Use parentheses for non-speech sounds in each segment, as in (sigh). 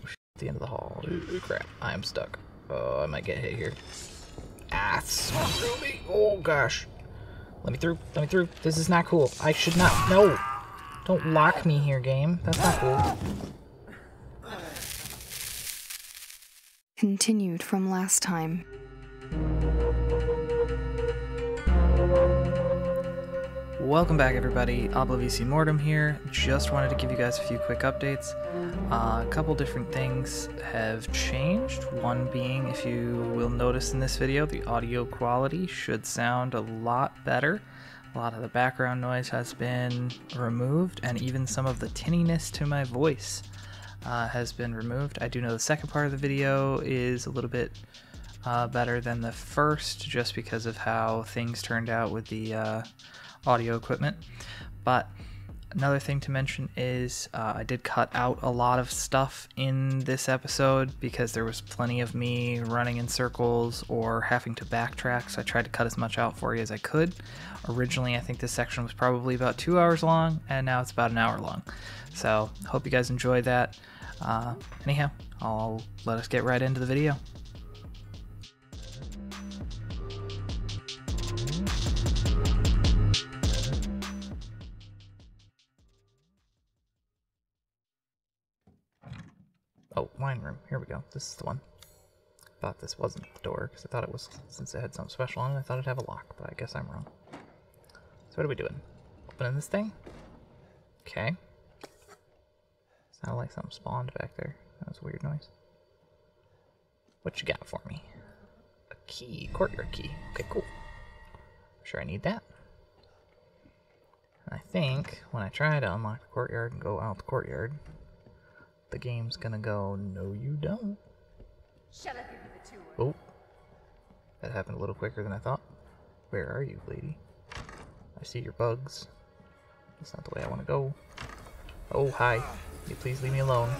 Oh, the end of the hall. Ooh, crap. I am stuck. Oh, I might get hit here. Ah, through me. Oh, gosh. Let me through. Let me through. This is not cool. I should not. No. Don't lock me here, game. That's not cool. Continued from last time. Welcome back, everybody. VC Mortem here. Just wanted to give you guys a few quick updates. Uh, a couple different things have changed. One being, if you will notice in this video, the audio quality should sound a lot better. A lot of the background noise has been removed, and even some of the tinniness to my voice uh, has been removed. I do know the second part of the video is a little bit uh, better than the first, just because of how things turned out with the uh, audio equipment. But another thing to mention is uh, I did cut out a lot of stuff in this episode because there was plenty of me running in circles or having to backtrack, so I tried to cut as much out for you as I could. Originally, I think this section was probably about two hours long, and now it's about an hour long. So, hope you guys enjoyed that. Uh, anyhow, I'll let us get right into the video. Here we go. This is the one. I Thought this wasn't the door because I thought it was since it had something special on it. I thought it'd have a lock, but I guess I'm wrong. So what are we doing? Opening this thing? Okay. Sounded like something spawned back there. That was a weird noise. What you got for me? A key, courtyard key. Okay, cool. Sure, I need that. I think when I try to unlock the courtyard and go out the courtyard, the game's gonna go, no, you don't. Shut up, give me the two. Oh, that happened a little quicker than I thought. Where are you, lady? I see your bugs. That's not the way I want to go. Oh, hi. Can you please leave me alone?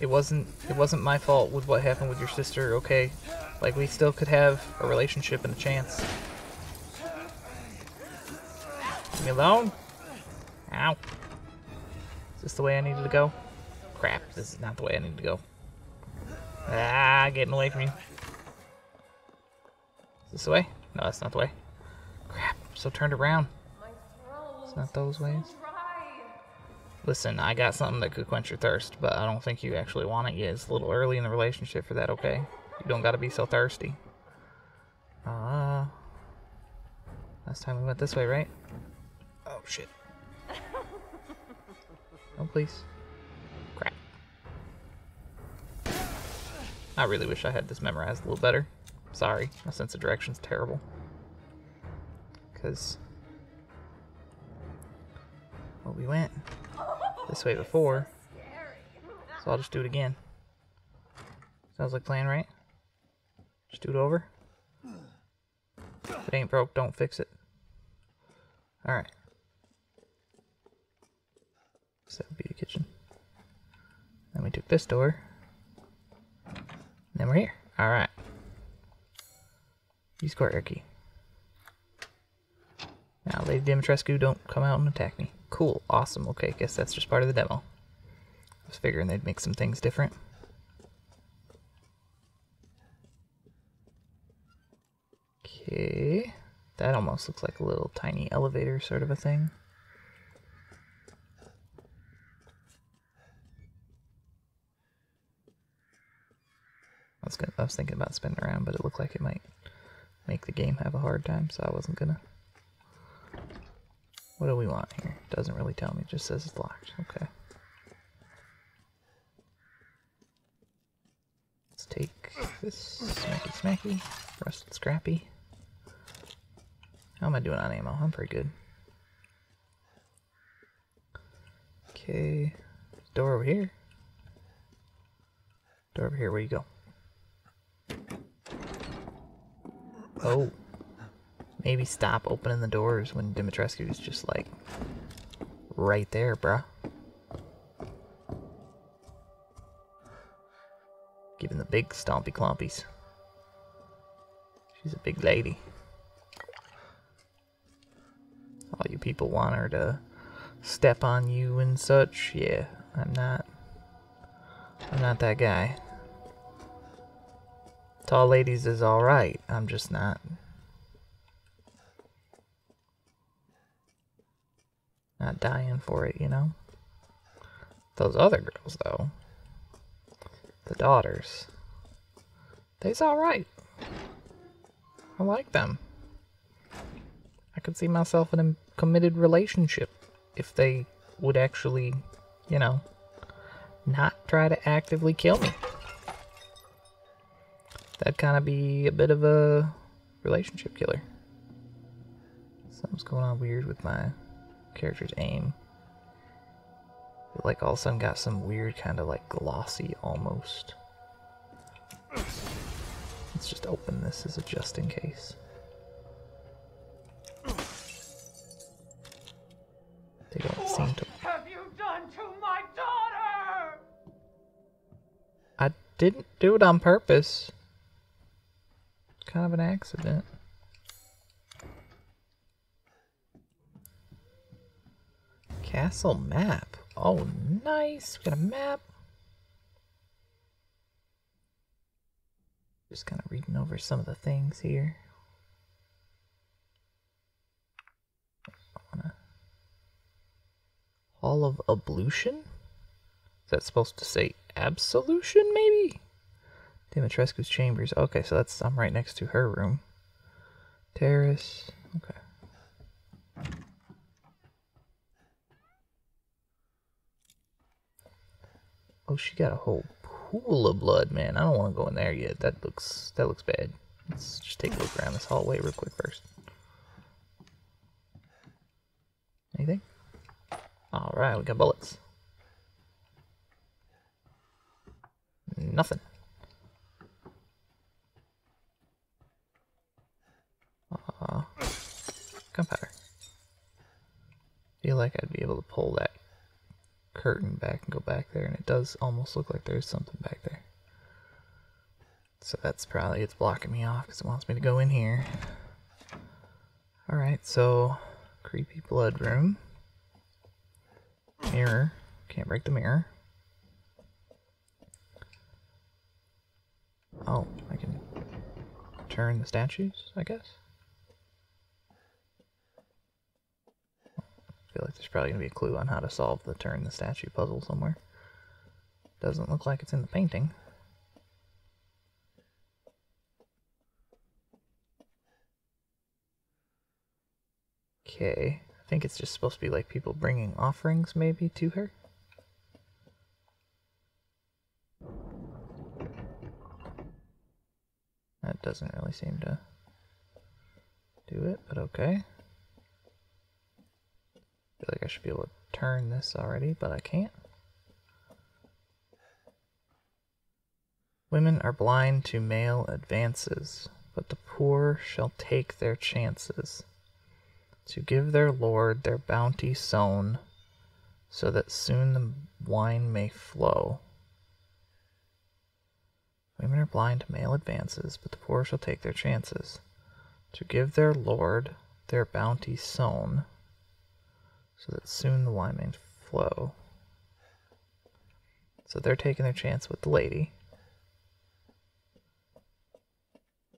It wasn't. It wasn't my fault with what happened with your sister. Okay, like we still could have a relationship and a chance. Leave me alone. Ow. Is this the way I needed to go? Crap, this is not the way I need to go. Ah, getting away from you. Is this the way? No, that's not the way. Crap, I'm so turned around. It's not those ways. Listen, I got something that could quench your thirst, but I don't think you actually want it yet. It's a little early in the relationship for that, okay? You don't gotta be so thirsty. Ah. Uh, last time we went this way, right? Oh, shit. Oh, please. I really wish I had this memorized a little better. Sorry, my sense of direction's terrible. Because. Well, we went this way before, so I'll just do it again. Sounds like plan, right? Just do it over. If it ain't broke, don't fix it. Alright. So that would be the kitchen. Then we took this door. Then we're here. Alright. Use courtyard key. Now, Lady Dimitrescu, don't come out and attack me. Cool. Awesome. Okay, guess that's just part of the demo. I was figuring they'd make some things different. Okay. That almost looks like a little tiny elevator sort of a thing. I was, thinking about spinning around, but it looked like it might make the game have a hard time, so I wasn't gonna. What do we want here? Doesn't really tell me, it just says it's locked. Okay. Let's take this smacky smacky, rusted scrappy. How am I doing on ammo? I'm pretty good. Okay. Door over here. Door over here, where you go? Oh. Maybe stop opening the doors when Dimitrescu is just like right there, bruh. Giving the big stompy clompies. She's a big lady. All you people want her to step on you and such. Yeah, I'm not. I'm not that guy. Tall ladies is alright. I'm just not. Not dying for it, you know? Those other girls, though. The daughters. They's alright. I like them. I could see myself in a committed relationship if they would actually, you know, not try to actively kill me. That'd kind of be a bit of a relationship killer. Something's going on weird with my character's aim. It, like all of a sudden got some weird kind of like glossy almost. Let's just open this as a just in case. They don't seem to. have you done to my daughter? I didn't do it on purpose. Kind of an accident. Castle map. Oh, nice. We got a map. Just kind of reading over some of the things here. Hall of Ablution? Is that supposed to say absolution, maybe? Dimitrescu's chambers. Okay, so that's I'm right next to her room. Terrace. Okay. Oh, she got a whole pool of blood, man. I don't want to go in there yet. That looks that looks bad. Let's just take a look around this hallway real quick first. Anything? All right, we got bullets. Nothing. Uh, gunpowder. Feel like I'd be able to pull that curtain back and go back there, and it does almost look like there's something back there. So that's probably it's blocking me off because it wants me to go in here. All right, so creepy blood room. Mirror. Can't break the mirror. Oh, I can turn the statues, I guess. I feel like there's probably going to be a clue on how to solve the turn the statue puzzle somewhere. Doesn't look like it's in the painting. Okay, I think it's just supposed to be like people bringing offerings maybe to her. That doesn't really seem to do it, but okay. Feel like I should be able to turn this already, but I can't. Women are blind to male advances, but the poor shall take their chances to give their lord their bounty sown, so that soon the wine may flow. Women are blind to male advances, but the poor shall take their chances. To give their lord their bounty sown, so that soon the wine may flow. So they're taking their chance with the lady.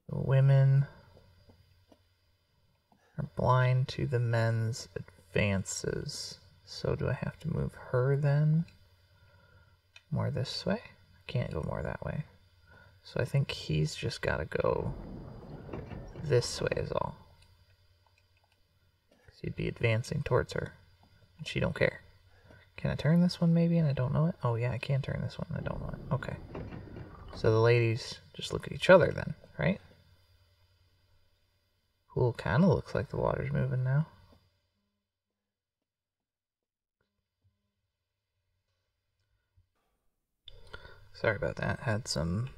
The women are blind to the men's advances. So do I have to move her then? More this way? I can't go more that way. So I think he's just got to go this way is all. Because he'd be advancing towards her. And she don't care. Can I turn this one maybe and I don't know it? Oh yeah, I can turn this one I don't know it. Okay. So the ladies just look at each other then, right? Cool, kind of looks like the water's moving now. Sorry about that. Had some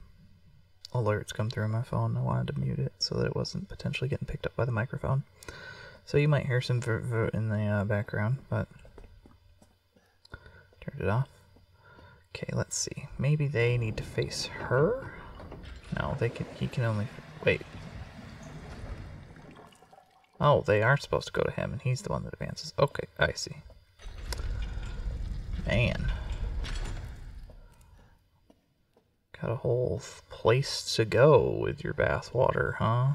alerts come through my phone. I wanted to mute it so that it wasn't potentially getting picked up by the microphone. So you might hear some ver in the uh, background, but turned it off. Okay, let's see. Maybe they need to face her. No, they can. He can only wait. Oh, they are supposed to go to him, and he's the one that advances. Okay, I see. Man. Got a whole place to go with your bath water, huh?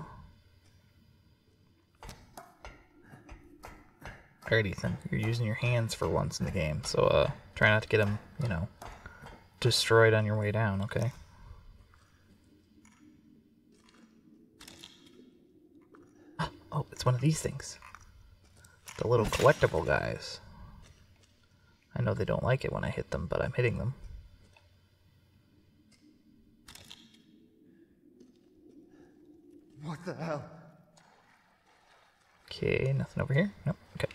Alright, Ethan. You're using your hands for once in the game, so uh, try not to get them, you know, destroyed on your way down, okay? (gasps) Oh, it's one of these things. The little collectible guys. I know they don't like it when I hit them, but I'm hitting them. What the hell? Okay, nothing over here? Nope, okay.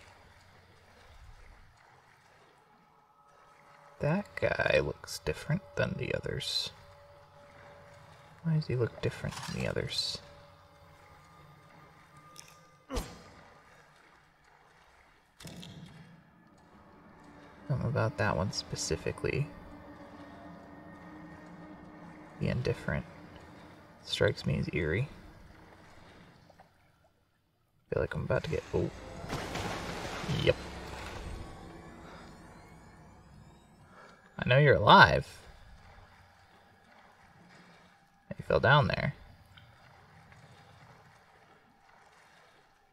That guy looks different than the others. Why does he look different than the others? Something about that one specifically. Being different. Strikes me as eerie. feel like I'm about to get. Oh. Yep. I know you're alive. You fell down there.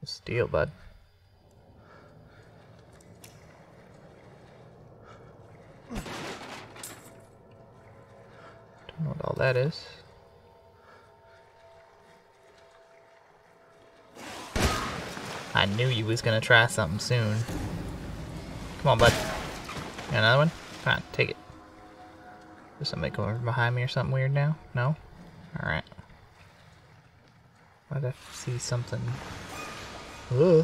Steal, bud. Don't know what all that is. I knew you was gonna try something soon. Come on, bud. Got another one? Fine, take it. Is somebody coming behind me or something weird now? No? Alright. Why'd I see something? Ugh.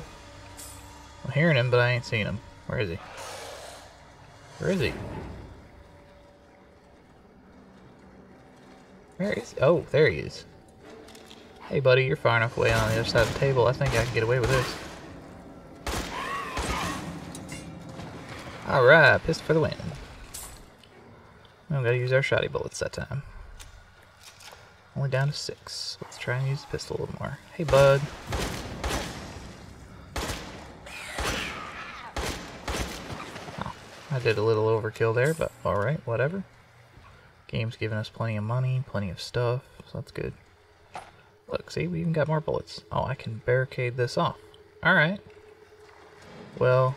I'm hearing him, but I ain't seeing him. Where is he? Where is he? Where is he? Oh, there he is. Hey, buddy, you're far enough away on the other side of the table. I think I can get away with this. Alright, pissed for the win. We gotta use our shoddy bullets that time. Only down to six. Let's try and use the pistol a little more. Hey, bud. Oh, I did a little overkill there, but alright, whatever. Game's giving us plenty of money, plenty of stuff, so that's good. Look, see, we even got more bullets. Oh, I can barricade this off. Alright. Well,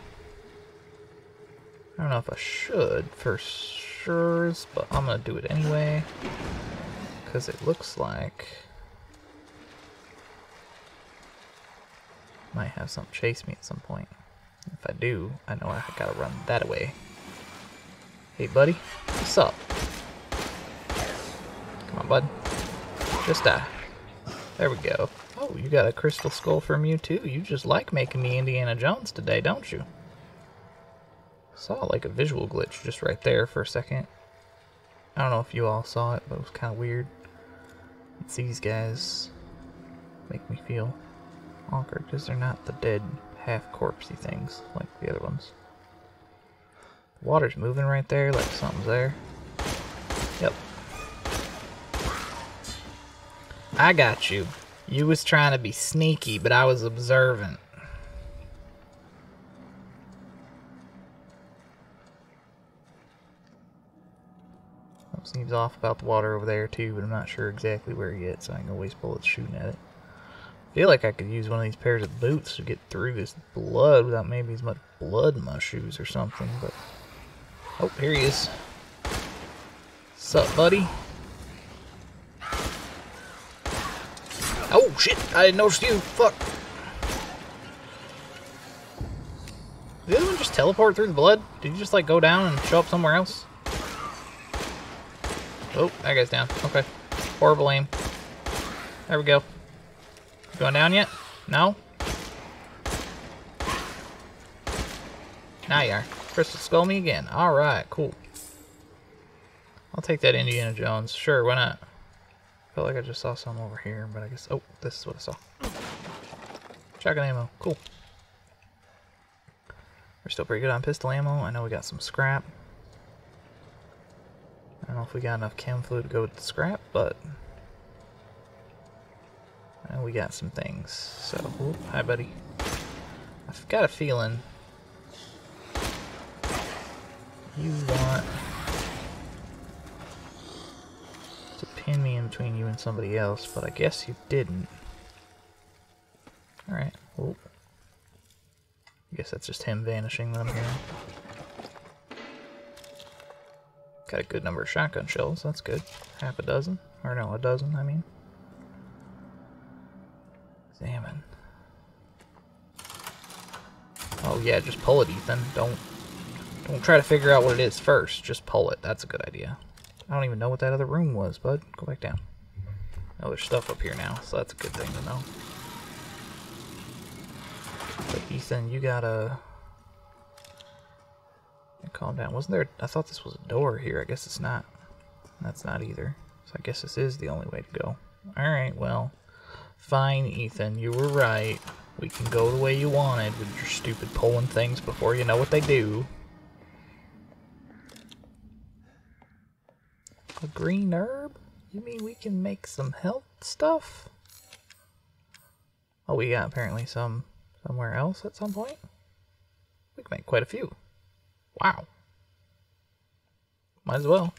I don't know if I should for but I'm gonna do it anyway. Because it looks like... Might have something chase me at some point. If I do, I know I gotta run that away. Hey, buddy. What's up? Come on, bud. Just die. There we go. Oh, you got a crystal skull from you too. You just like making me Indiana Jones today, don't you? Saw like a visual glitch just right there for a second. I don't know if you all saw it, but it was kind of weird. It's these guys make me feel awkward because they're not the dead half corpsey things like the other ones. The water's moving right there like something's there. Yep, I got you. You was trying to be sneaky, but I was observant. Seems off about the water over there too, but I'm not sure exactly where yet, so I ain't gonna waste bullets shooting at it. I feel like I could use one of these pairs of boots to get through this blood without maybe as much blood in my shoes or something, but... Oh, here he is. Sup, buddy? Oh, shit! I didn't notice you! Fuck! Did the other one just teleport through the blood? Did you just, like, go down and show up somewhere else? Oh, that guy's down. Okay. Horrible aim. There we go. Going down yet? No? Now you are. Crystal Skull me again. Alright, cool. I'll take that Indiana Jones. Sure, why not? Felt like I just saw some over here, but I guess... Oh, this is what I saw. Shotgun ammo. Cool. We're still pretty good on pistol ammo. I know we got some scrap. I don't know if we got enough chem fluid to go with the scrap, but... We got some things. So, whoop, hi buddy. I've got a feeling... You want... To pin me in between you and somebody else, but I guess you didn't. Alright, well. I guess that's just him vanishing I'm hearing. Got a good number of shotgun shells, that's good. Half a dozen. Or no, a dozen, I mean. Examine. Oh yeah, just pull it, Ethan. Don't don't try to figure out what it is first. Just pull it. That's a good idea. I don't even know what that other room was, bud. Go back down. Oh, there's stuff up here now, so that's a good thing to know. But Ethan, you gotta... Calm down. Wasn't there... I thought this was a door here. I guess it's not. That's not either. So I guess this is the only way to go. Alright, well. Fine, Ethan. You were right. We can go the way you wanted with your stupid pulling things before you know what they do. A green herb? You mean we can make some health stuff? Oh, we got apparently some somewhere else at some point. We can make quite a few. Wow. Might as well.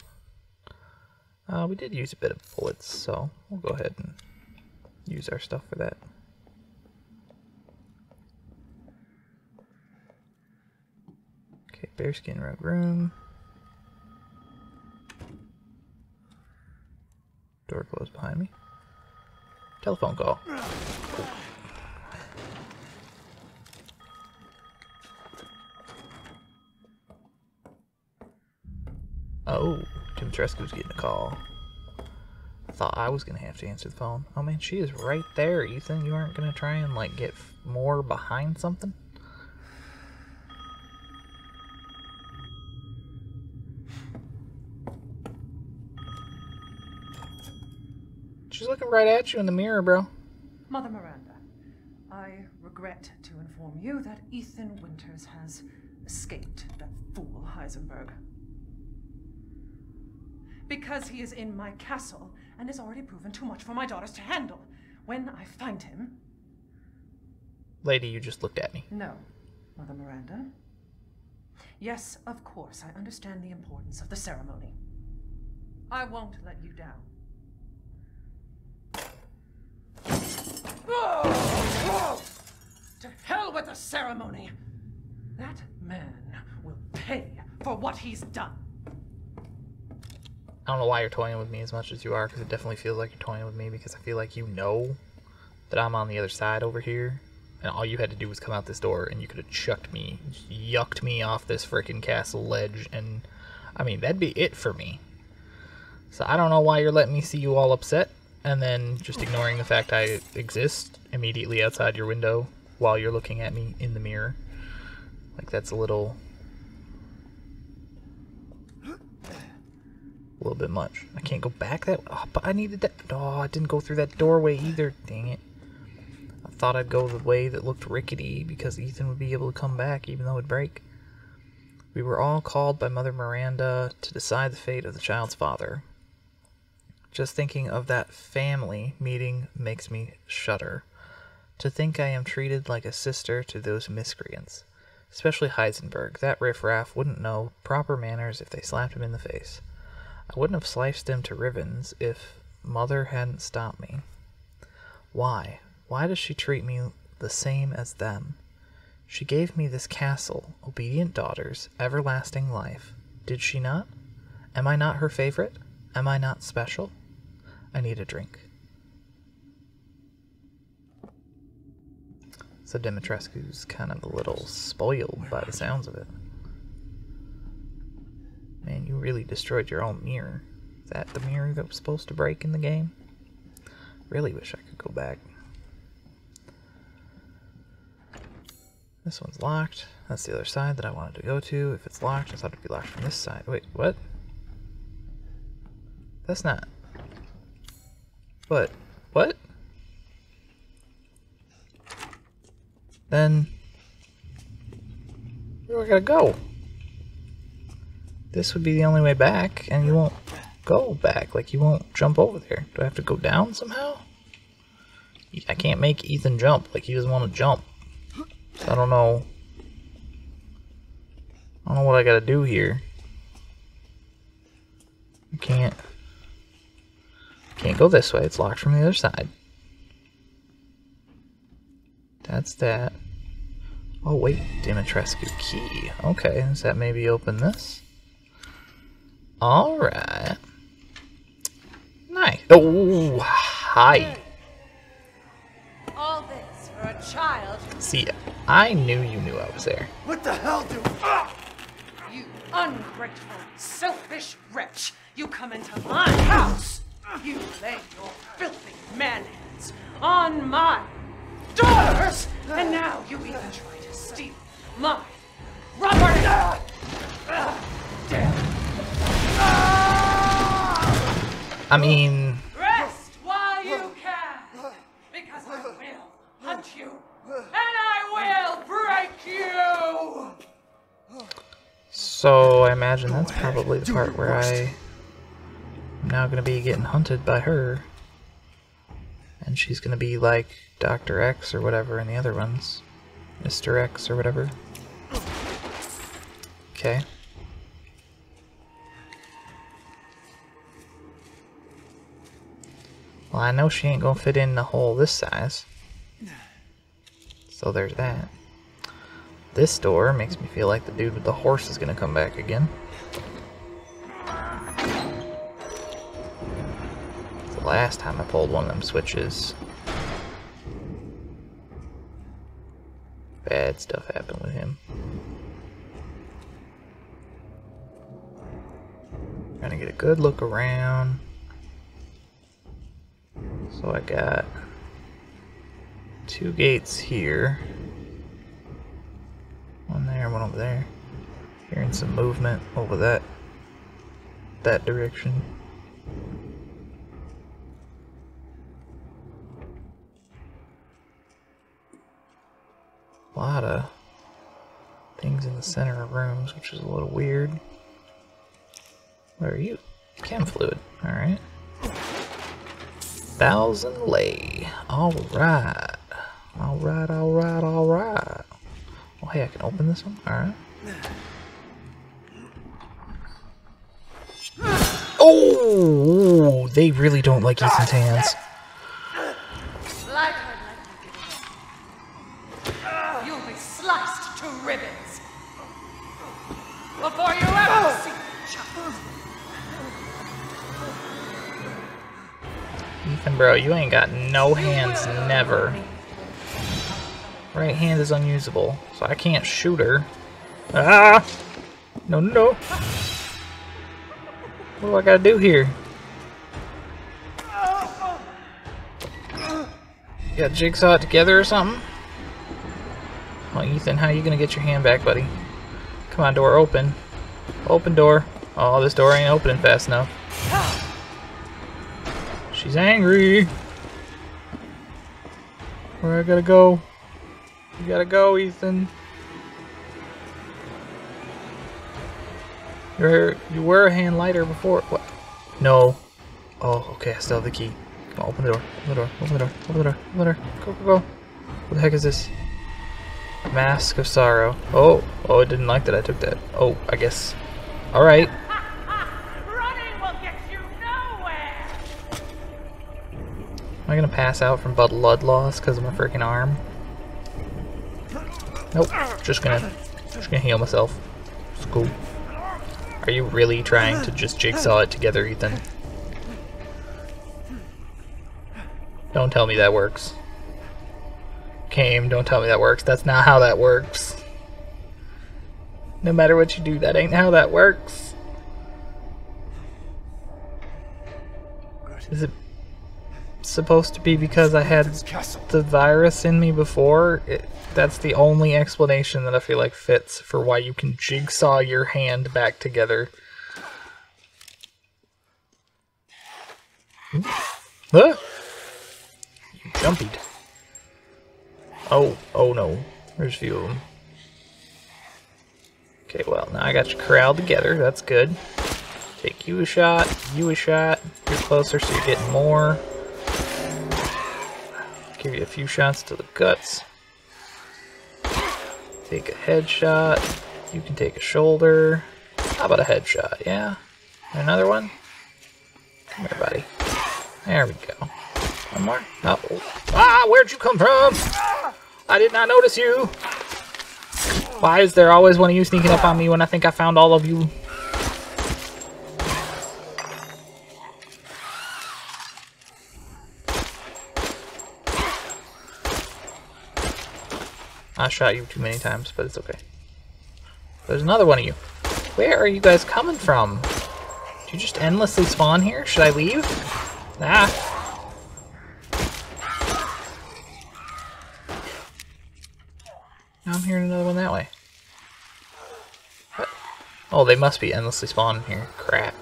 Uh, we did use a bit of bullets, so we'll go ahead and use our stuff for that. Okay, bearskin rug room. Door closed behind me. Telephone call. Oh, Dimitrescu's getting a call. I thought I was gonna have to answer the phone. Oh man, she is right there, Ethan. You aren't gonna try and like get more behind something? She's looking right at you in the mirror, bro. Mother Miranda, I regret to inform you that Ethan Winters has escaped that fool Heisenberg. Because he is in my castle and has already proven too much for my daughters to handle. When I find him. Lady, you just looked at me. No, Mother Miranda. Yes, of course, I understand the importance of the ceremony. I won't let you down. To hell with the ceremony! That man will pay for what he's done. I don't know why you're toying with me as much as you are, because it definitely feels like you're toying with me, because I feel like you know that I'm on the other side over here, and all you had to do was come out this door, and you could have chucked me, yucked me off this freaking castle ledge, and, I mean, that'd be it for me. So I don't know why you're letting me see you all upset, and then just ignoring the fact I exist immediately outside your window while you're looking at me in the mirror. Like, that's a little a little bit much. I can't go back that oh, but I needed that. Oh, I didn't go through that doorway either. Dang it. I thought I'd go the way that looked rickety because Ethan would be able to come back even though it'd break. We were all called by Mother Miranda to decide the fate of the child's father. Just thinking of that family meeting makes me shudder. To think I am treated like a sister to those miscreants. Especially Heisenberg. That riffraff wouldn't know proper manners if they slapped him in the face. I wouldn't have sliced him to ribbons if Mother hadn't stopped me. Why? Why does she treat me the same as them? She gave me this castle, obedient daughters, everlasting life. Did she not? Am I not her favorite? Am I not special? I need a drink. So Dimitrescu's kind of a little spoiled by the sounds of it. Man, you really destroyed your own mirror. Is that the mirror that was supposed to break in the game? Really wish I could go back. This one's locked. That's the other side that I wanted to go to. If it's locked, I thought it'd be locked from this side. Wait, what? That's not... What? What? Then... Where do I gotta go? This would be the only way back, and you won't go back. Like, you won't jump over there. Do I have to go down somehow? I can't make Ethan jump. Like, he doesn't want to jump. So I don't know. I don't know what I gotta do here. I can't. can't go this way. It's locked from the other side. That's that. Oh wait, Dimitrescu key. Okay, does that maybe open this? Alright. Nice. Oh, hi. All this for a child. See, I knew you knew I was there. What the hell do? Ah! You ungrateful, selfish wretch! You come into my house! You lay your filthy man hands on my daughters! And now you even try to steal my property! I mean, Rest while you can! Because I will hunt you! And I will break you! so I imagine that's probably the part where I am now gonna be getting hunted by her. And she's gonna be like Dr. X or whatever in the other ones. Mr. X or whatever. Okay. Well, I know she ain't gonna fit in the hole this size. So there's that. This door makes me feel like the dude with the horse is gonna come back again. It's the last time I pulled one of them switches. Bad stuff happened with him. To get a good look around. So I got two gates here. One there, one over there. Hearing some movement over that that direction. A lot of things in the center of rooms, which is a little weird. Where are you? Chem fluid. Thousand lei. Alright. Alright, alright, alright. Oh, hey, I can open this one? Alright. Oh, they really don't like Ethan's hands. Bro, you ain't got no hands, never. Right hand is unusable, so I can't shoot her. Ah! No, no. What do I gotta do here? You got jigsaw it together or something? Well, Ethan, how you gonna get your hand back, buddy? Come on, door, open. Open door. Oh, this door ain't opening fast enough. She's angry. Where I gotta go? You gotta go, Ethan. You're, you were a hand lighter before. What? No. Oh, okay. I still have the key. Come on, open the door. Open the door. Open the door. Open the door. Open the door. Go, go, go. What the heck is this? Mask of Sorrow. Oh, oh, it didn't like that I took that. Oh, I guess. Alright. Am I gonna pass out from blood loss because of my freaking arm? Nope. Just gonna, just gonna heal myself. It's cool. Are you really trying to just jigsaw it together, Ethan? Don't tell me that works. Came, don't tell me that works. That's not how that works. No matter what you do, that ain't how that works. Is it supposed to be because I had the virus in me before? It, that's the only explanation that I feel like fits for why you can jigsaw your hand back together. Ah! You. Oh, oh no. There's a few of them. Okay, well, now I got you corralled together. That's good. Take you a shot, you a shot. You're closer, so you're getting more. Give you a few shots to the guts. Take a headshot. You can take a shoulder. How about a headshot? Yeah? Another one? Come here, buddy. There we go. One more. Oh. Ah, where'd you come from? I did not notice you. Why is there always one of you sneaking up on me when I think I found all of you? Shot you too many times, but it's okay. There's another one of you. Where are you guys coming from? Do you just endlessly spawn here? Should I leave? Ah. Now I'm hearing another one that way. What? Oh, they must be endlessly spawning here. Crap.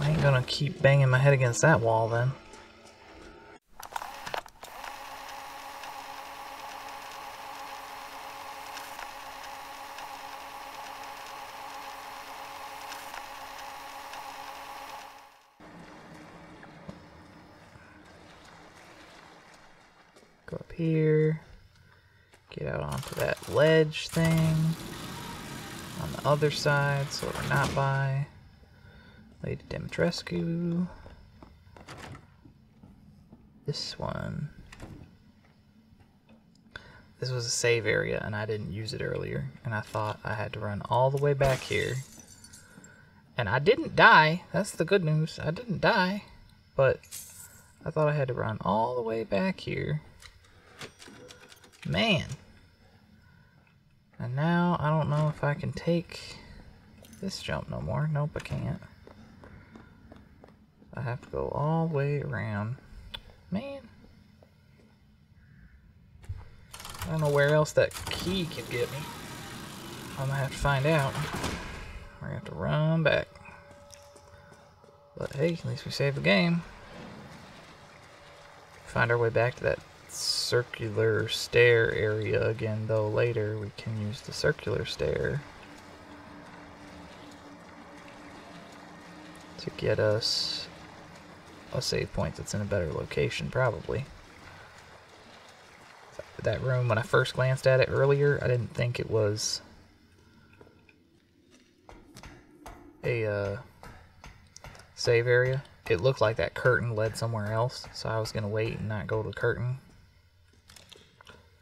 I ain't gonna keep banging my head against that wall then. Go up here. Get out onto thing. On the other side, so we're not by Lady Dimitrescu. This one. This was a save area and I didn't use it earlier. And I thought I had to run all the way back here. And I didn't die. That's the good news. I didn't die. But I thought I had to run all the way back here. Man. And now I don't know if I can take this jump no more. Nope, I can't. I have to go all the way around. Man. I don't know where else that key can get me. I'm gonna have to find out. We're gonna have to run back. But hey, at least we saved the game. Find our way back to that circular stair area again, though later we can use the circular stair to get us a save point that's in a better location, probably. That room, when I first glanced at it earlier, I didn't think it was a uh, save area. It looked like that curtain led somewhere else, so I was going to wait and not go to the curtain.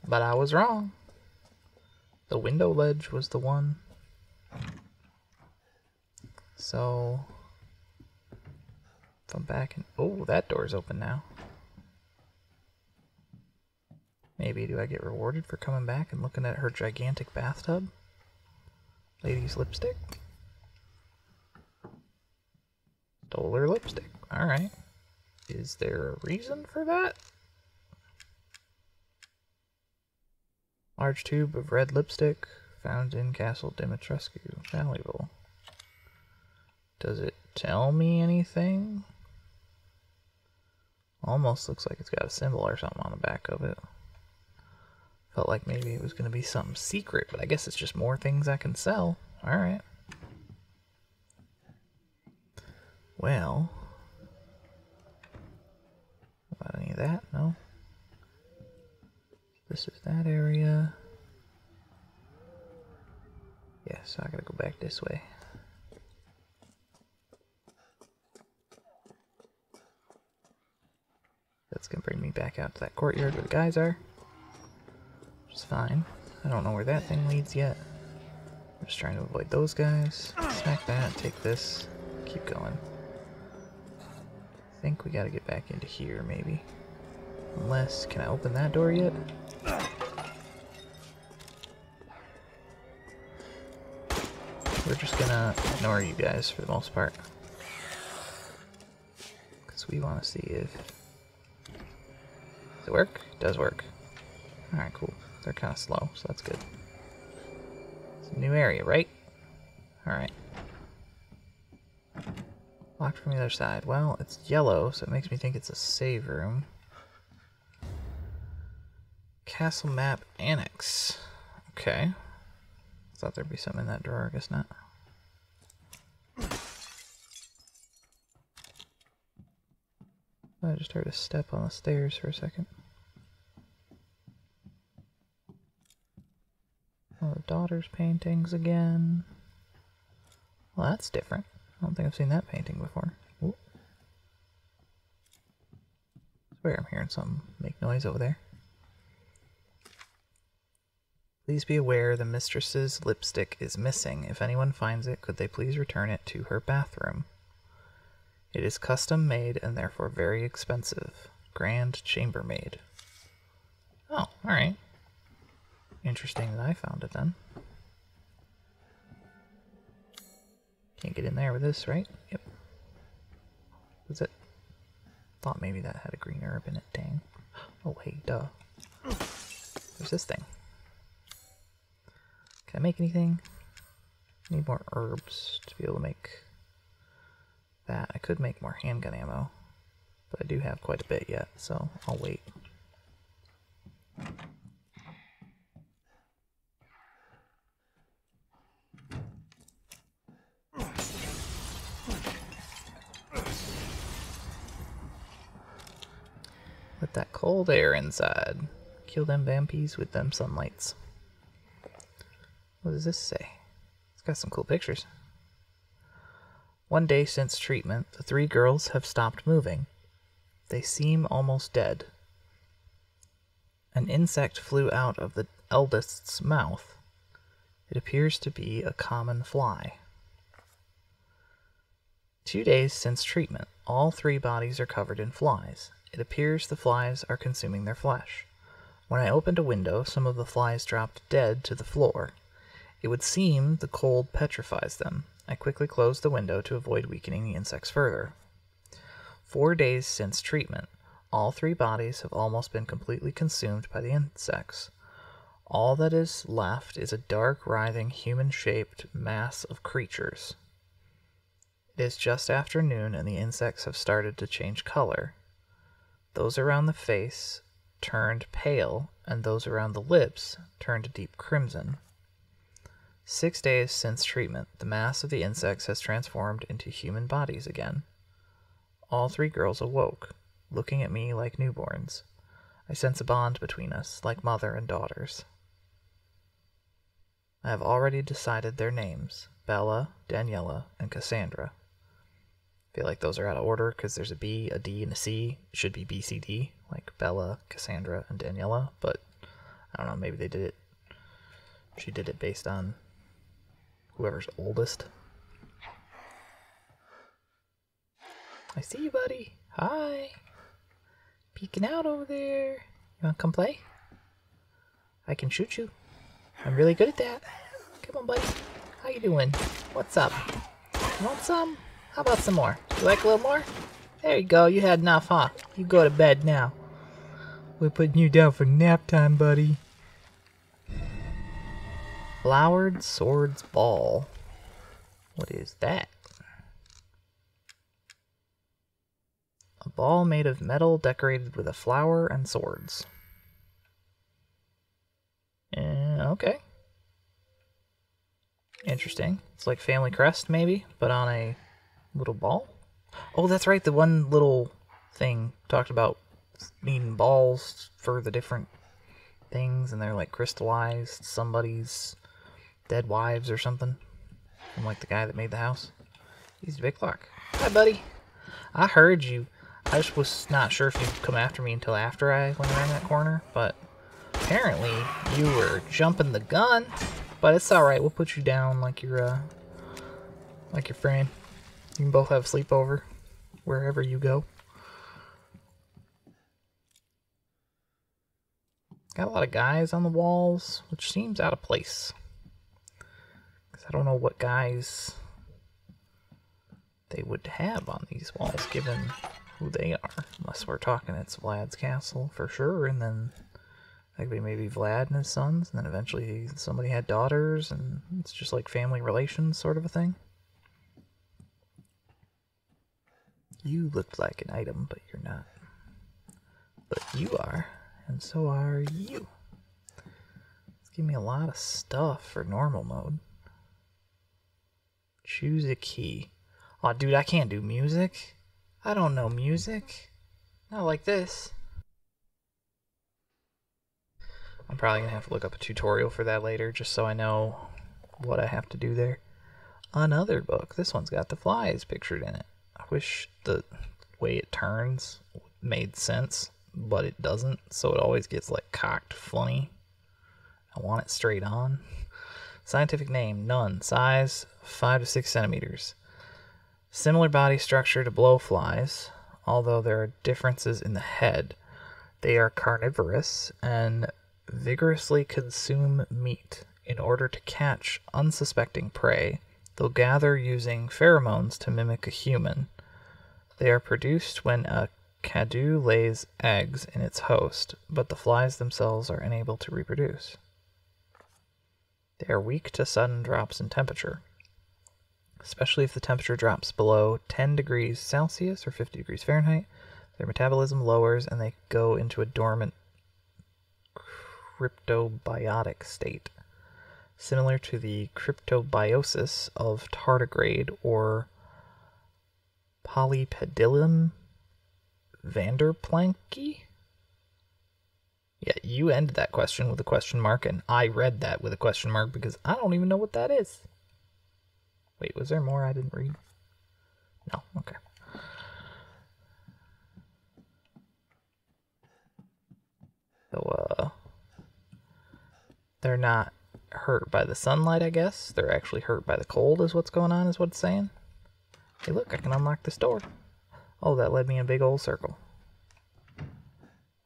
But I was wrong. The window ledge was the one. So, if I'm back in... Oh, that door's open now. Maybe do I get rewarded for coming back and looking at her gigantic bathtub? Lady's lipstick? Stole her lipstick. Alright. Is there a reason for that? Large tube of red lipstick found in Castle Dimitrescu. Valuable. Does it tell me anything? Almost looks like it's got a symbol or something on the back of it. Felt like maybe it was going to be something secret, but I guess it's just more things I can sell. Alright. Well. About any of that? No. That area. Yeah, so I gotta go back this way. That's gonna bring me back out to that courtyard where the guys are. Which is fine. I don't know where that thing leads yet. I'm just trying to avoid those guys. Smack that, take this, keep going. I think we gotta get back into here, maybe. Unless, can I open that door yet? We're just gonna ignore you guys for the most part. Because we want to see if... Does it work? It does work. Alright, cool. They're kind of slow, so that's good. It's a new area, right? Alright. Locked from the other side. Well, it's yellow, so it makes me think it's a save room. Castle map annex. Okay. Thought there'd be something in that drawer, I guess not. I just heard a step on the stairs for a second. Oh, the daughter's paintings again. Well, that's different. I don't think I've seen that painting before. Ooh. swear I'm hearing something make noise over there. Please be aware the mistress's lipstick is missing. If anyone finds it, could they please return it to her bathroom? It is custom made and therefore very expensive. Grand chambermaid. Oh, alright. Interesting that I found it then. Can't get in there with this, right? Yep. Was it? Thought maybe that had a green herb in it. Dang. (gasps) Oh, hey, duh. There's this thing. Can I make anything? Need more herbs to be able to make that. I could make more handgun ammo, but I do have quite a bit yet, so I'll wait. Let that cold air inside. Kill them vampies with them sunlights. What does this say? It's got some cool pictures. One day since treatment, the three girls have stopped moving. They seem almost dead. An insect flew out of the eldest's mouth. It appears to be a common fly. Two days since treatment, all three bodies are covered in flies. It appears the flies are consuming their flesh. When I opened a window, some of the flies dropped dead to the floor. It would seem the cold petrifies them. I quickly closed the window to avoid weakening the insects further. Four days since treatment, all three bodies have almost been completely consumed by the insects. All that is left is a dark, writhing, human shaped mass of creatures. It is just after noon, and the insects have started to change color. Those around the face turned pale, and those around the lips turned a deep crimson. Six days since treatment, the mass of the insects has transformed into human bodies again. All three girls awoke, looking at me like newborns. I sense a bond between us, like mother and daughters. I have already decided their names Bella, Daniela, and Cassandra. I feel like those are out of order because there's a B, a D, and a C. It should be B, C, D, like Bella, Cassandra, and Daniela, but I don't know, maybe they did it. She did it based on whoever's oldest. I see you, buddy. Hi. Peeking out over there. You wanna come play? I can shoot you. I'm really good at that. Come on, buddy. How you doing? What's up? You want some? How about some more? You like a little more? There you go. You had enough, huh? You go to bed now. We're putting you down for nap time, buddy. Flowered Swords Ball. What is that? A ball made of metal decorated with a flower and swords. Eh, okay. Interesting. It's like Family Crest, maybe, but on a little ball? Oh, that's right. The one little thing talked about needing balls for the different things, and they're like crystallized somebody's dead wives or something. From like the guy that made the house. He's a big clock. Hi, buddy. I heard you. I just was not sure if you'd come after me until after I went around that corner, but apparently you were jumping the gun. But it's all right. We'll put you down like your uh, like your friend. You can both have a sleepover wherever you go. Got a lot of guys on the walls, which seems out of place. Because I don't know what guys they would have on these walls, given who they are. Unless we're talking it's Vlad's castle for sure, and then be maybe Vlad and his sons, and then eventually somebody had daughters, and it's just like family relations sort of a thing. You look like an item, but you're not. But you are, and so are you. It's giving me a lot of stuff for normal mode. Choose a key. Oh, dude, I can't do music. I don't know music. Not like this. I'm probably gonna have to look up a tutorial for that later, just so I know what I have to do there. another book. This one's got the flies pictured in it. I wish the way it turns made sense, but it doesn't, so it always gets like cocked funny. I want it straight on. Scientific name, none. Size, 5 to 6 centimeters. Similar body structure to blowflies, although there are differences in the head. They are carnivorous and vigorously consume meat. In order to catch unsuspecting prey, they'll gather using pheromones to mimic a human. They are produced when a Cadou lays eggs in its host, but the flies themselves are unable to reproduce. They are weak to sudden drops in temperature, especially if the temperature drops below 10 degrees Celsius or 50 degrees Fahrenheit. Their metabolism lowers and they go into a dormant cryptobiotic state, similar to the cryptobiosis of tardigrade or Polypedilum vanderplanki? Yeah, you ended that question with a question mark, and I read that with a question mark because I don't even know what that is. Wait, was there more I didn't read? No, okay. So, uh, they're not hurt by the sunlight, I guess. They're actually hurt by the cold, is what's going on, is what it's saying. Hey, look, I can unlock this door. Oh, that led me in a big old circle.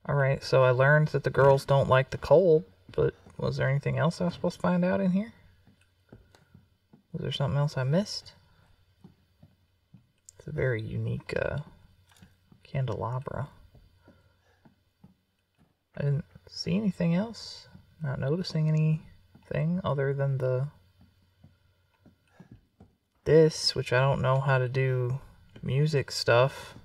Alright, so I learned that the girls don't like the cold, but was there anything else I was supposed to find out in here? Was there something else I missed? It's a very unique uh, candelabra. I didn't see anything else. Not noticing anything other than the this, which I don't know how to do music stuff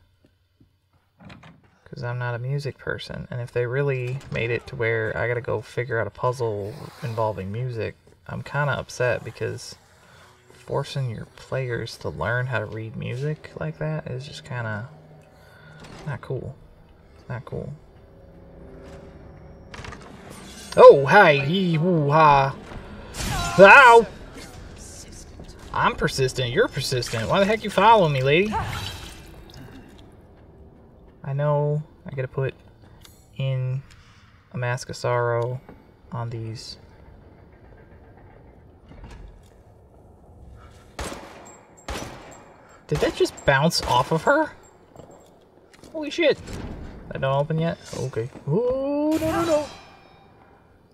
because I'm not a music person. And if they really made it to where I gotta go figure out a puzzle involving music, I'm kind of upset because forcing your players to learn how to read music like that is just kind of not cool. Not cool. Oh, hi, hee, woo, ha. Ow! I'm persistent. You're persistent. Why the heck you following me, lady? I know I gotta put in a Mask of Sorrow on these. Did that just bounce off of her? Holy shit. That don't open yet? Okay. Oh, no, no, no.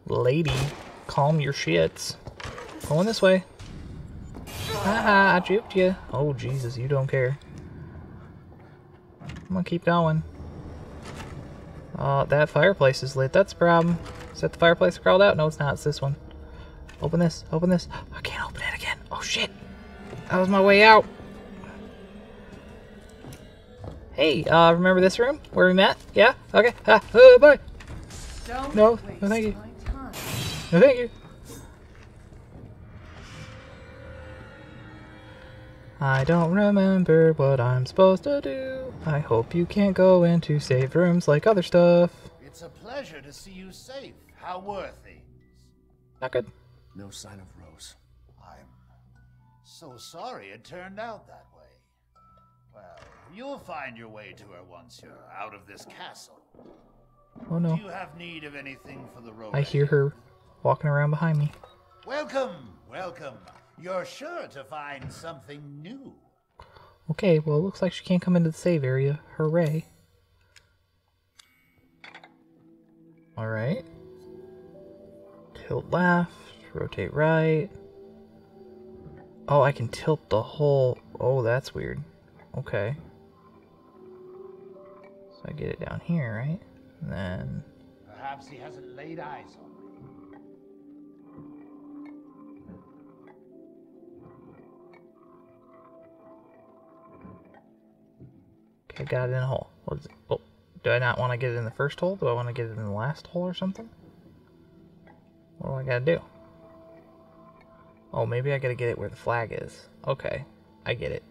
Lady, calm your shits. Going this way. Haha, I juked you. Oh, Jesus, you don't care. I'm gonna keep going. Uh, that fireplace is lit. That's a problem. Is that the fireplace crawled out? No, it's not. It's this one. Open this. Open this. I can't open it again. Oh, shit. That was my way out. Hey, uh, remember this room where we met? Yeah? Okay. Ah, oh, bye. Don't No, no, thank you. No, thank you. I don't remember what I'm supposed to do. I hope you can't go into safe rooms like other stuff. It's a pleasure to see you safe. How were things? Not good. No sign of Rose. I'm so sorry it turned out that way. Well, you'll find your way to her once you're out of this castle. Oh no. Do you have need of anything for the road? I hear her walking around behind me. Welcome, welcome. You're sure to find something new. Okay, well, it looks like she can't come into the save area. Hooray. Alright. Tilt left, rotate right. Oh, I can tilt the whole... Oh, that's weird. Okay. So I get it down here, right? And then... Perhaps he hasn't laid eyes on Okay, got it in a hole. Is? Oh, do I not want to get it in the first hole? Do I want to get it in the last hole or something? What do I gotta do? Oh, maybe I gotta get it where the flag is. Okay, I get it.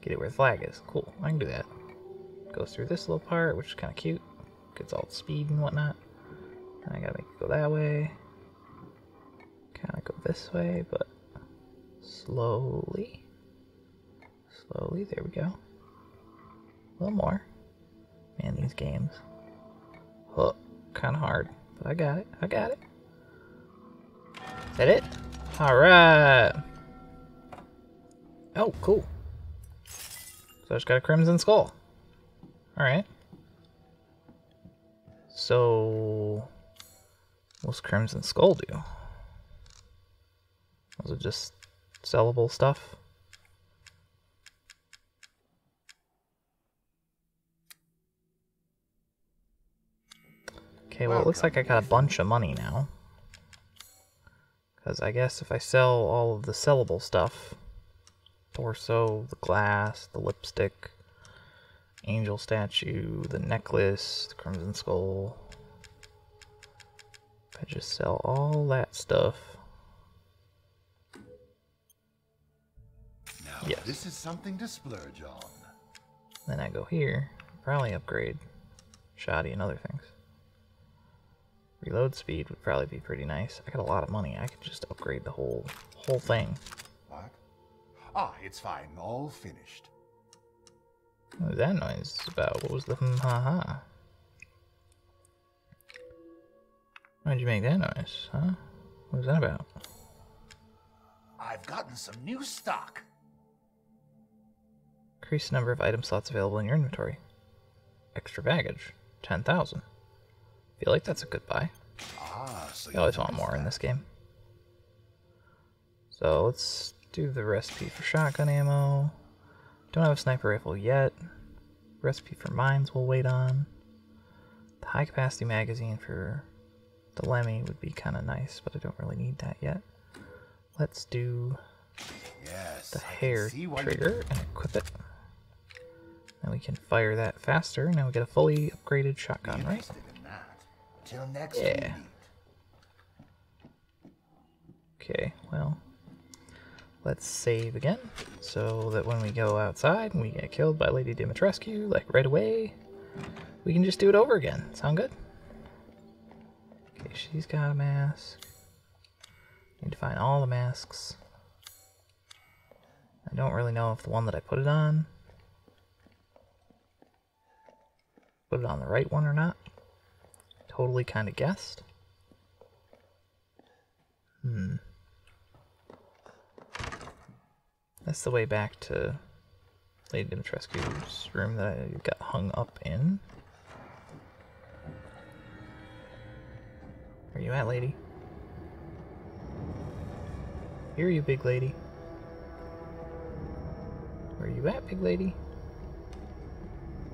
Get it where the flag is. Cool, I can do that. Goes through this little part, which is kind of cute. Gets all the speed and whatnot. I gotta make it go that way. Kind of go this way, but Slowly. Slowly, there we go. A little more. Man, these games. Oh, kind of hard, but I got it. I got it. Is that it? Alright. Oh, cool. So I just got a Crimson Skull. Alright. So, what's Crimson Skull do? Was it just sellable stuff? Okay, well it looks like I got a bunch of money now. Because I guess if I sell all of the sellable stuff, torso, the glass, the lipstick, angel statue, the necklace, the crimson skull, if I just sell all that stuff, Now, Yes. this is something to splurge on. then I go here, probably upgrade shoddy and other things. Reload speed would probably be pretty nice. I got a lot of money. I could just upgrade the whole whole thing. What? Ah, it's fine. All finished. What was that noise about? What was the hmm ha ha? Why'd you make that noise, huh? What was that about? I've gotten some new stock. Increase the number of item slots available in your inventory. Extra baggage, 10,000. Feel like that's a good buy. Ah, so You always want more in this game. So let's do the recipe for shotgun ammo. Don't have a sniper rifle yet. Recipe for mines we'll wait on. The high capacity magazine for the LEMI would be kind of nice, but I don't really need that yet. Let's do Yes. the hair see why you- trigger and equip it. Then we can fire that faster. Now we get a fully upgraded shotgun, right? Till next Yeah. Okay, well, let's save again so that when we go outside and we get killed by Lady Dimitrescu, like right away, we can just do it over again. Sound good? Okay, she's got a mask. Need to find all the masks. I don't really know if the one that I put it on put it on the right one or not. Totally kind of guessed. Hmm. That's the way back to Lady Dimitrescu's room that I got hung up in. Where you at, lady? Here you, big lady. Where you at, big lady?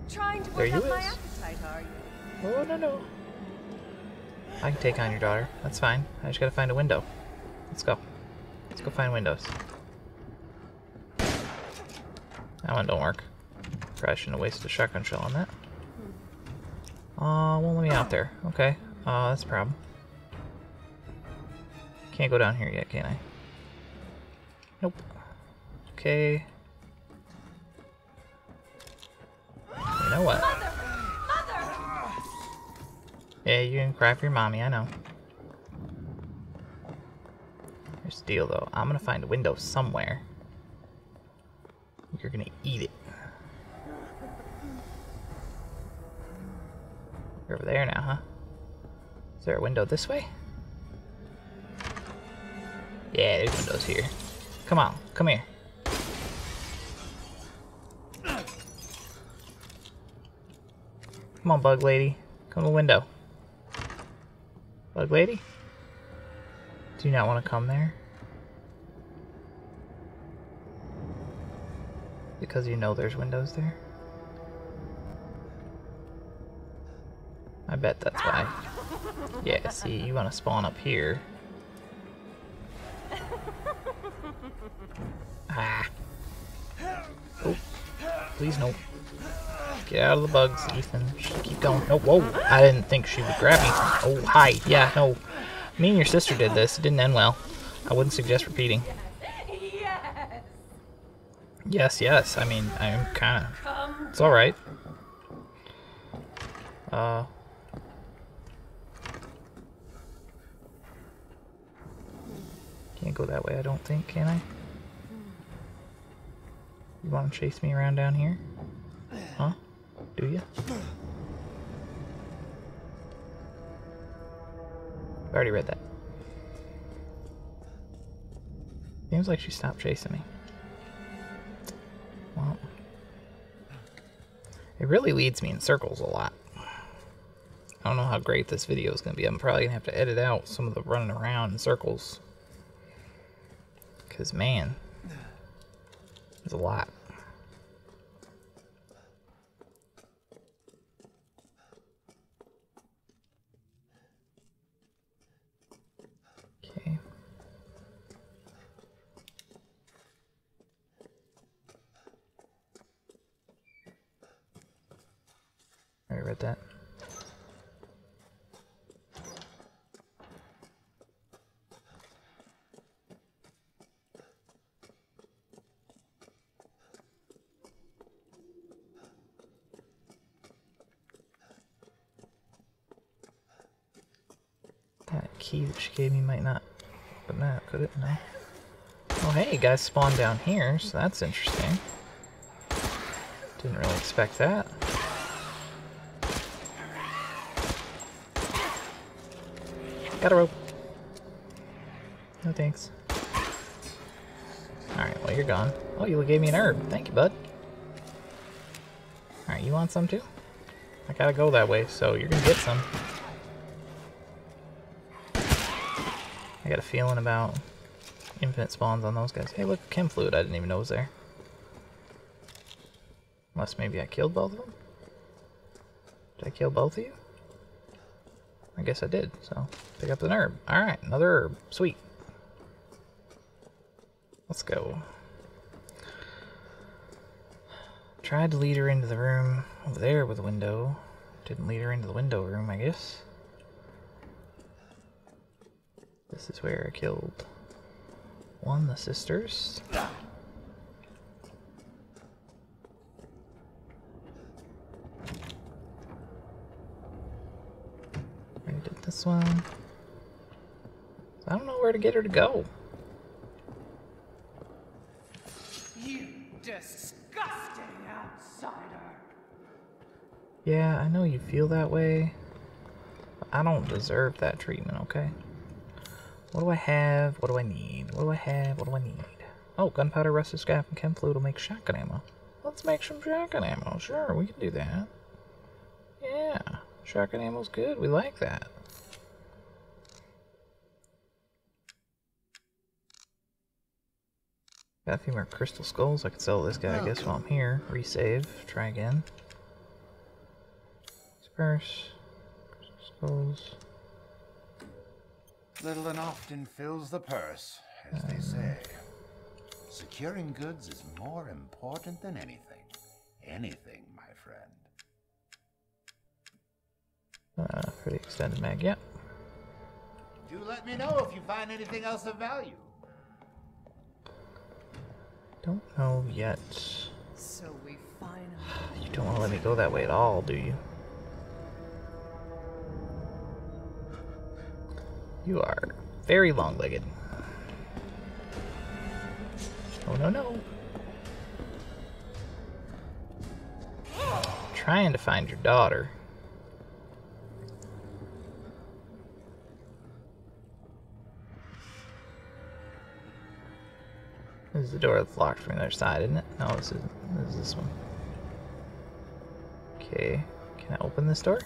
Trying to work up my appetite, are you? Oh, no, no. I can take on your daughter. That's fine. I just gotta find a window. Let's go. Let's go find windows. That one don't work. Probably shouldn't have wasted a shotgun shell on that. Aw, won't let me out there. Okay. Uh, that's a problem. Can't go down here yet, can I? Nope. Okay. You know what? Yeah, you can cry for your mommy, I know. Here's the deal, though. I'm gonna find a window somewhere. You're gonna eat it. You're over there now, huh? Is there a window this way? Yeah, there's windows here. Come on, come here. Come on, bug lady. Come to the window. Bug lady? Do you not want to come there? Because you know there's windows there? I bet that's why. Yeah, see, you want to spawn up here. Ah. Oh, please no. Get out of the bugs, Ethan. Just keep going. No, whoa. I didn't think she would grab me. Oh, hi. Yeah, no. Me and your sister did this. It didn't end well. I wouldn't suggest repeating. Yes. Yes, yes. I mean, I'm kind of. It's alright. Uh. Can't go that way, I don't think, can I? You want to chase me around down here? You? I already read that. Seems like she stopped chasing me. Well, it really leads me in circles a lot. I don't know how great this video is going to be. I'm probably going to have to edit out some of the running around in circles. Because, man, there's a lot. Okay. I read that. That key that she gave me might not open that, could it? No. Oh, hey, you guys spawn down here, so that's interesting. Didn't really expect that. Got a rope. No thanks. Alright, well, you're gone. Oh, you gave me an herb. Thank you, bud. Alright, you want some too? I gotta go that way, so you're gonna get some. I got a feeling about infinite spawns on those guys. Hey, look, chem fluid. I didn't even know was there. Unless maybe I killed both of them. Did I kill both of you? I guess I did, so pick up an herb. Alright, another herb. Sweet. Let's go. Tried to lead her into the room over there with the window. Didn't lead her into the window room, I guess. This is where I killed one the sisters. I did this one. I don't know where to get her to go. You disgusting outsider. Yeah, I know you feel that way. I don't deserve that treatment, okay? What do I have? What do I need? What do I have? What do I need? Oh, gunpowder, rusted scrap, and chem fluid will make shotgun ammo. Let's make some shotgun ammo. Sure, we can do that. Yeah, shotgun ammo's good. We like that. Got a few more crystal skulls. I could sell this guy, I guess, while I'm here. Resave. Try again. Disperse. Crystal skulls. Little and often fills the purse, as they say. Securing goods is more important than anything. Anything, my friend. Uh, for the extended mag, yeah. Do let me know if you find anything else of value. Don't know yet. So we finally. (sighs) You don't want to let me go that way at all, do you? You are very long-legged. Oh no no! Trying to find your daughter. This is the door that's locked from the other side, isn't it? No, this is this is this one. Okay, can I open this door?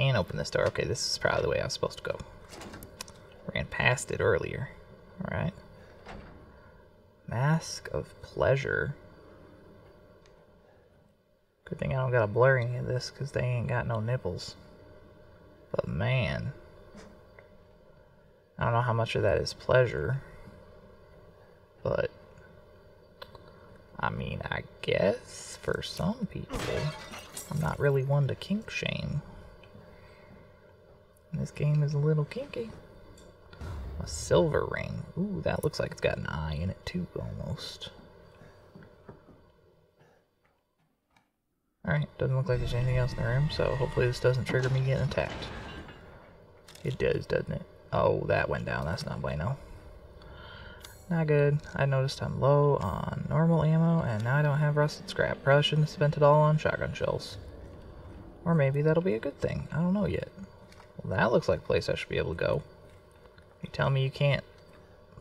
Can open this door. Okay, this is probably the way I was supposed to go. Ran past it earlier. Alright. Mask of Pleasure. Good thing I don't gotta blur any of this because they ain't got no nipples. But man. I don't know how much of that is pleasure. But I mean, I guess for some people, I'm not really one to kink shame. This game is a little kinky. A silver ring. Ooh, that looks like it's got an eye in it too, almost. Alright, doesn't look like there's anything else in the room, so hopefully this doesn't trigger me getting attacked. It does, doesn't it? Oh, that went down. That's not bueno. not good. I noticed I'm low on normal ammo, and now I don't have rusted scrap. Probably shouldn't have spent it all on shotgun shells. Or maybe that'll be a good thing. I don't know yet. Well, that looks like a place I should be able to go. You tell me you can't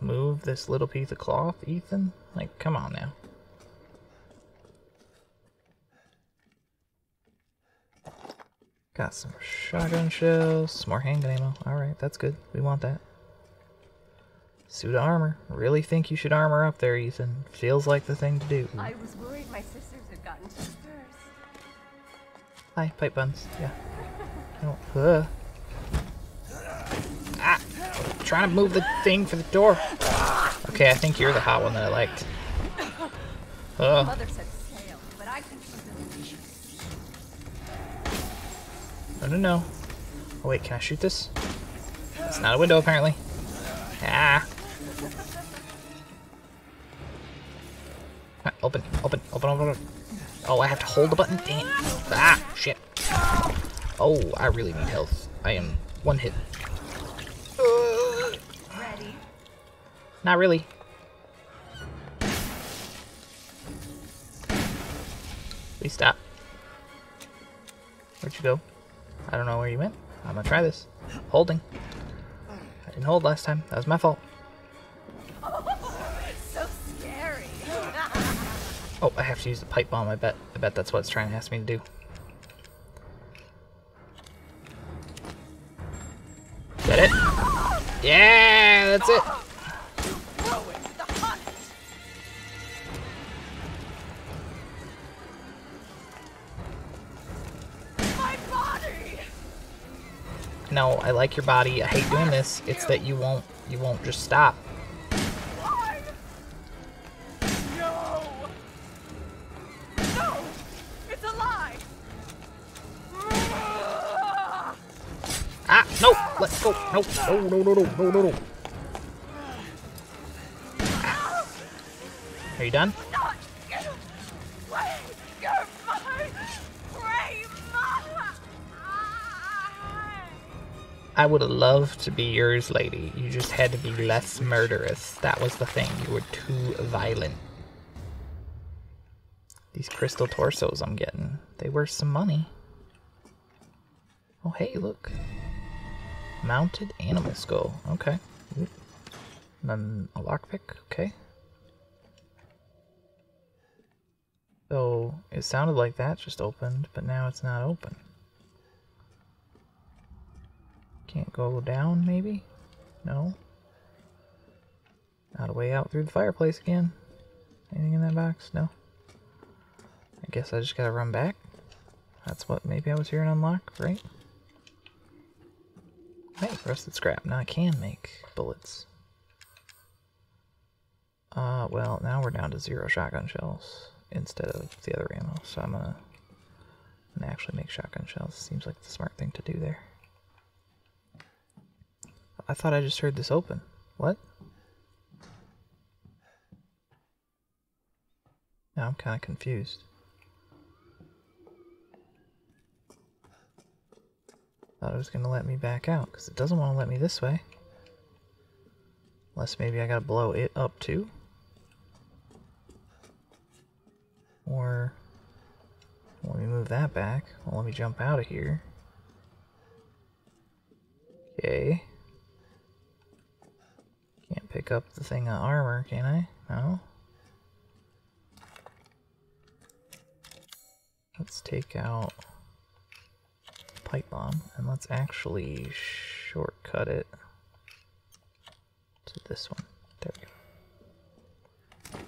move this little piece of cloth, Ethan? Like, come on now. Got some shotgun shells, some more handgun ammo. Alright, that's good. We want that. Suit of armor. Really think you should armor up there, Ethan. Feels like the thing to do. I was worried my sisters had gotten to first. Hi, pipe buns. Yeah. (laughs) No. Uh. Trying to move the thing for the door. Okay, I think you're the hot one that I liked. Mother said sail, but I think she's a No, no, no. Oh, wait, can I shoot this? It's not a window, apparently. Ah! Ah, Open, open, open, open, open. Oh, I have to hold the button? Dang it. Ah, shit. Oh, I really need health. I am one hit. Uh, ready. Not really. Please stop. Where'd you go? I don't know where you went. I'm gonna try this. Holding. I didn't hold last time. That was my fault. So scary. Oh, I have to use the pipe bomb. I bet. I bet that's what it's trying to ask me to do. Is that it? Yeah, that's it. I like your body. I hate doing this. It's that you won't. You won't just stop. Ah, no! Let's go! No! No! No! No! No! No! No! no. Are you done? I would have loved to be yours, lady. You just had to be less murderous. That was the thing. You were too violent. These crystal torsos I'm getting, they worth some money. Oh, hey, look. Mounted animal skull. Okay. Oop. And then a lockpick. Okay. So, it sounded like that just opened, but now it's not open. Can't go down, maybe? No. Not a way out through the fireplace again. Anything in that box? No. I guess I just gotta run back. That's what maybe I was hearing unlock, right? Hey, rusted scrap. Now I can make bullets. Uh, well, now we're down to zero shotgun shells instead of the other ammo, so I'm gonna, I'm gonna actually make shotgun shells. Seems like the smart thing to do there. I thought I just heard this open. What? Now I'm kind of confused. Thought it was going to let me back out, because it doesn't want to let me this way. Unless maybe I gotta blow it up too? Or... Let me move that back. Well, let me jump out of here. Okay. Pick up the thing of armor, can I? No. Let's take out pipe bomb and let's actually shortcut it to this one. There we go.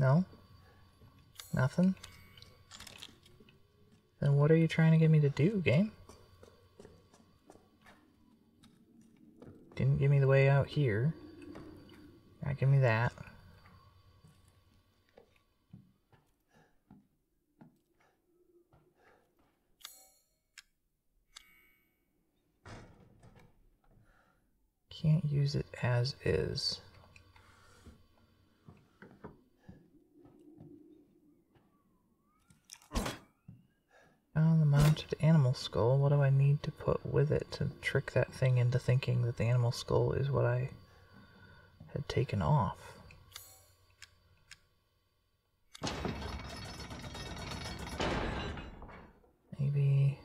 No? Nothing? Then what are you trying to get me to do, game? Didn't give here. Give me that. Can't use it as is. Found the mounted animal skull. What do I need to put with it to trick that thing into thinking that the animal skull is what I had taken off? Maybe.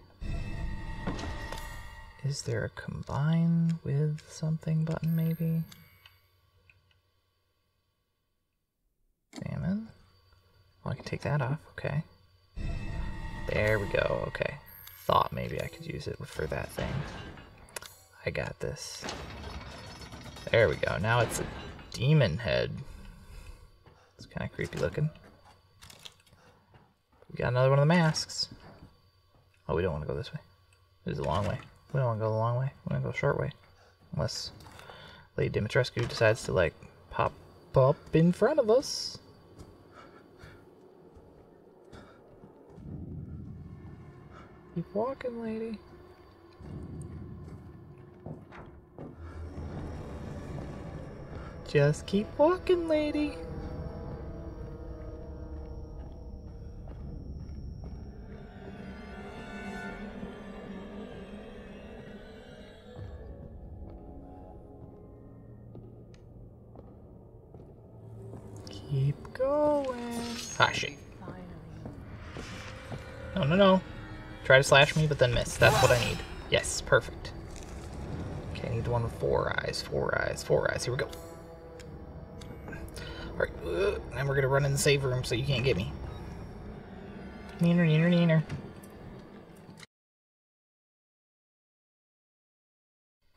Is there a combine with something button, maybe? Salmon. Oh, I can take that off, okay. There we go, okay. Thought maybe I could use it for that thing. I got this. There we go, now it's a demon head. It's kind of creepy looking. We got another one of the masks. Oh, we don't want to go this way. This is a long way. We don't want to go the long way. We want to go the short way. Unless Lady Dimitrescu decides to, like, pop up in front of us. Keep walking, lady. Just keep walking, lady. Try to slash me, but then miss. That's what I need. Yes, perfect. Okay, I need the one with four eyes, four eyes, four eyes. Here we go. Alright, uh, and we're gonna run in the save room so you can't get me. Neener, neener, neener.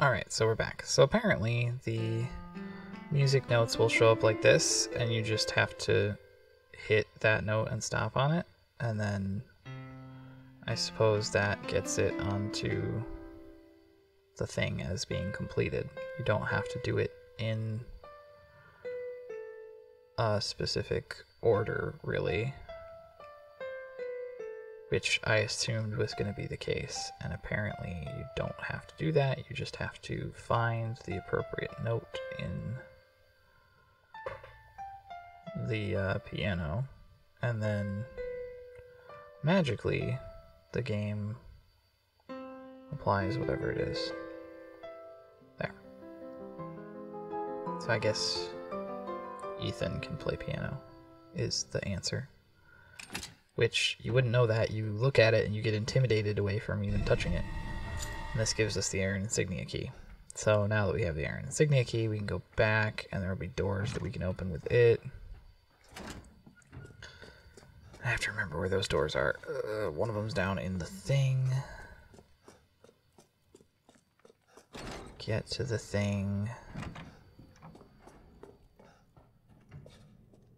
Alright, so we're back. So apparently the music notes will show up like this, and you just have to hit that note and stop on it, and then I suppose that gets it onto the thing as being completed. You don't have to do it in a specific order, really. Which I assumed was going to be the case, and apparently you don't have to do that, you just have to find the appropriate note in the uh, piano, and then magically the game applies whatever it is. There. So I guess Ethan can play piano, is the answer. Which you wouldn't know that. You look at it and you get intimidated away from even touching it. And this gives us the Iron Insignia key. So now that we have the Iron Insignia key, we can go back and there will be doors that we can open with it. I have to remember where those doors are. Uh, one of them's down in the thing. Get to the thing.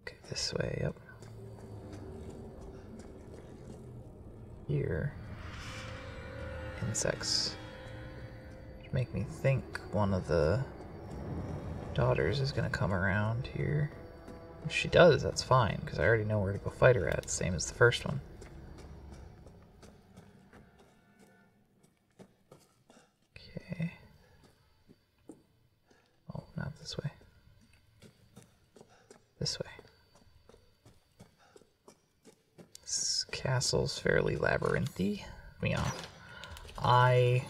Okay, this way, yep. Here. Insects. Make me think one of the daughters is gonna come around here. If she does, that's fine, because I already know where to go fight her at, same as the first one. Okay. Oh, not this way. This way. This castle's fairly labyrinthy. Me off. I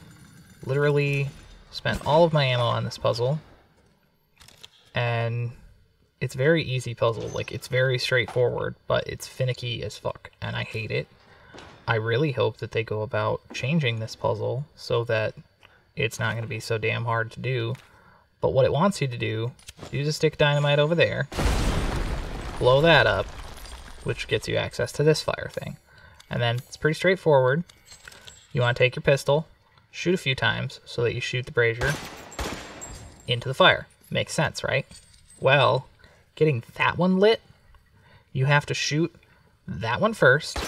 literally spent all of my ammo on this puzzle, and it's very easy puzzle. Like it's very straightforward, but it's finicky as fuck, and I hate it. I really hope that they go about changing this puzzle so that it's not going to be so damn hard to do. But what it wants you to do, use a stick dynamite over there, blow that up, which gets you access to this fire thing. And then it's pretty straightforward. You want to take your pistol, shoot a few times so that you shoot the brazier into the fire. Makes sense, right? Well, getting that one lit, you have to shoot that one first,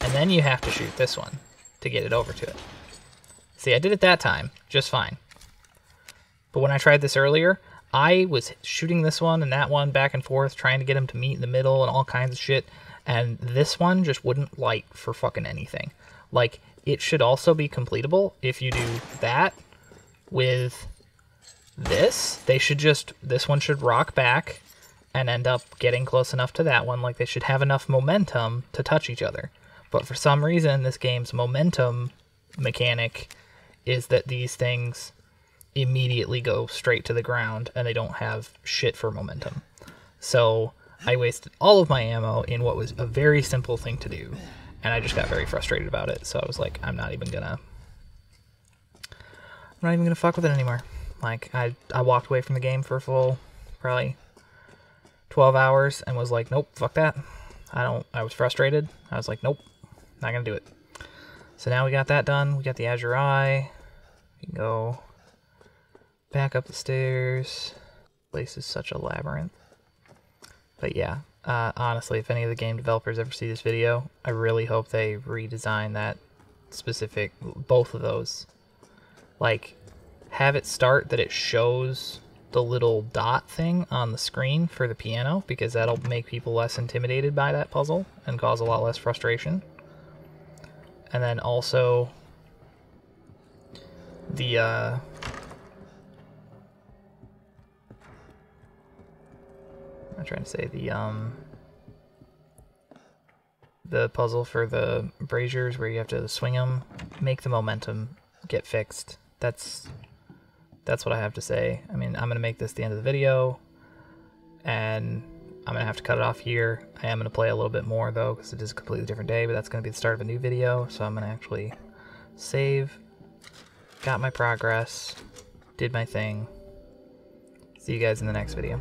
and then you have to shoot this one to get it over to it. See, I did it that time, just fine. But when I tried this earlier, I was shooting this one and that one back and forth, trying to get them to meet in the middle and all kinds of shit, and this one just wouldn't light for fucking anything. Like, it should also be completable if you do that with this. They should just, this one should rock back and end up getting close enough to that one. Like, they should have enough momentum to touch each other. But for some reason, this game's momentum mechanic is that these things immediately go straight to the ground and they don't have shit for momentum. So I wasted all of my ammo in what was a very simple thing to do. And I just got very frustrated about it. So I was like, I'm not even gonna. I'm not even gonna fuck with it anymore. Like I, I walked away from the game for full, probably 12 hours and was like, nope, fuck that. I don't. I was frustrated. I was like, nope, not gonna do it. So now we got that done. We got the Azure Eye. We can go back up the stairs. Place is such a labyrinth. But yeah, uh, honestly, if any of the game developers ever see this video, I really hope they redesign that specific, both of those. Like, have it start that it shows the little dot thing on the screen for the piano, because that'll make people less intimidated by that puzzle and cause a lot less frustration. And then also the uh, I'm trying to say the um the puzzle for the braziers where you have to swing them, make the momentum get fixed. That's that's what I have to say. I mean, I'm gonna make this the end of the video, and I'm gonna have to cut it off here. I am gonna play a little bit more though, because it is a completely different day. But that's gonna be the start of a new video, so I'm gonna actually save. Got my progress. Did my thing. See you guys in the next video.